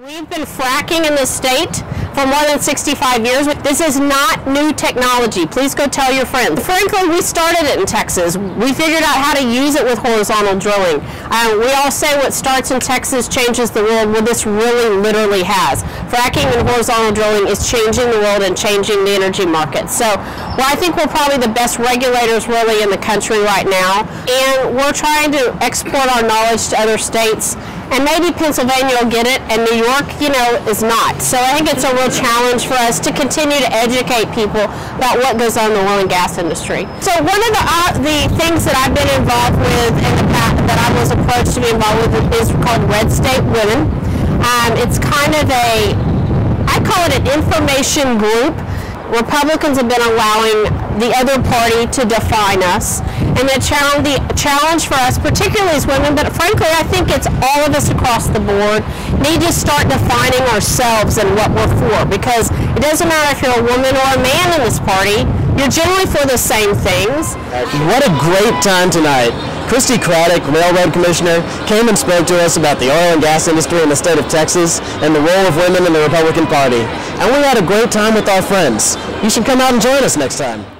We've been fracking in this state for more than 65 years. This is not new technology. Please go tell your friends. Frankly, we started it in Texas. We figured out how to use it with horizontal drilling. Uh, we all say what starts in Texas changes the world. Well, this really literally has. Fracking and horizontal drilling is changing the world and changing the energy market. So well, I think we're probably the best regulators really in the country right now. And we're trying to export our knowledge to other states and maybe Pennsylvania will get it, and New York, you know, is not. So I think it's a real challenge for us to continue to educate people about what goes on in the oil and gas industry. So one of the uh, the things that I've been involved with in the past that I was approached to be involved with is called Red State Women. Um, it's kind of a, I call it an information group Republicans have been allowing the other party to define us. And the challenge, the challenge for us, particularly as women, but frankly, I think it's all of us across the board, need to start defining ourselves and what we're for. Because it doesn't matter if you're a woman or a man in this party, you're generally for the same things. What a great time tonight. Christi Craddick, Railroad Commissioner, came and spoke to us about the oil and gas industry in the state of Texas and the role of women in the Republican Party. And we had a great time with our friends. You should come out and join us next time.